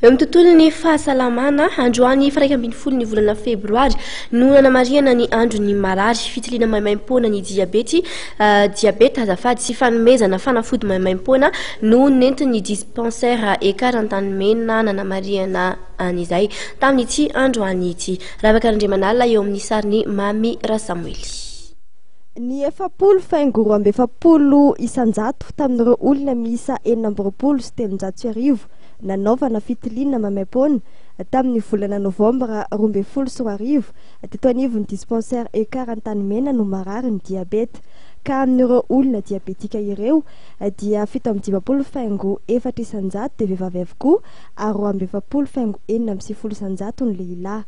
Eo amin'ny tontolon'ny fahasalamana, androany iraika ambin'ny folo ny volana febroary no nanamarihana ny andron'ny marary fitiliana maimaimpoana ny diabety, diabeta azafady, sy fanomezana fanafody maimaimpoana no nentin'ny dispensaire Ekar Antanimena nanamarihana an'izay tamin'ity androany ity. Ravaka Randriamanala eo amin'ny sarin'i Mamy Rasamoily. Ny efapolo faingo roa amby efapolo isan-jato tamin'ireo olona miisa enina amby roapolo sy telonjato sy arivo nanaovana fitiliana maimaim-poana tamin'ny volana novambra roa ambin'ny folo sy roa arivo, teto anivon'ny dispensaire Ekar Antanimena no marary ny diabeta, ka amin'ireo olona diabetika ireo dia fito amby dimampolo faingo efatra isan-jato dia vehivavy avokoa ary roa amby efapolo faingo enina amby sivifolo isan-jato ny lehilahy.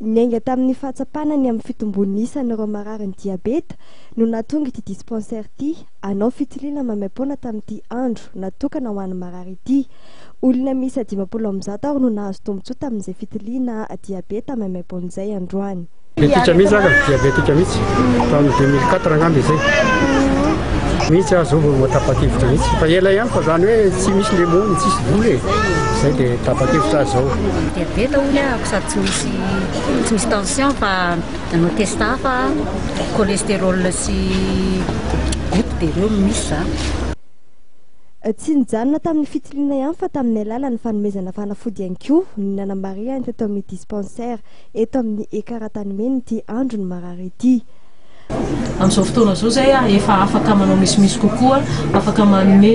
Niainga tamin'ny fahatsapana ny amin'ny fitomboan'ny isan'ireo marary ny diabeta no nahatonga ity dispensaire ity hanao fitiliana maimaim-poana tamin'ity andro natokana ho an'ny marary ity. Olona miisa dimampolo amby zato ary no nahazo tombontsoa tamin'izay fitiliana diabeta maimaim-poana izay androany. Niditra mihitsy zaka diabetika mihitsy tamin'ny 2004 angamba izay mihitsy aho zao vao tapa-kevitra mihitsy fa ela ihany fa zany hoe tsy misy lemony tsisy vola e zay dia tapa-kevitra aho zao diabeta hono aho sady tsy misy tsy misy tension fa Nanao test hafa aho, cholestérol sy goutte dia ireo no misy za. Tsy nijanona tamin'ny fitiliana ihany fa tamin'ny alalan'ny fanomezana fanafody ihany koa ny nanambariany teto amin'ny dispensaire eto amin'ny Ekar Antanimena ity Andry no marary ity. Amin'izao fotoana izao izay aho efa afaka manao misimisy kokoa, afaka manome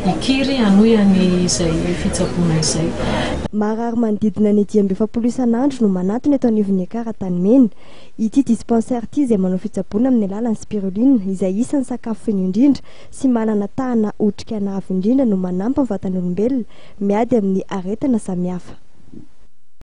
Ikiry hanohy an' izay fitsaboana izay. Marary manodidina ny dimy amby efapolo isan'andro no manatona eto anivon'ny Ecar Antanimena. Ity dispensaire ity izay manao fitsaboana amin'ny alalan'ny spiruline, izay isan'ny sakafo feno indrindra sy manana tahana otrikaina avo indrindra no manampy ny vatan'olombelona miady amin'ny aretina samihafa.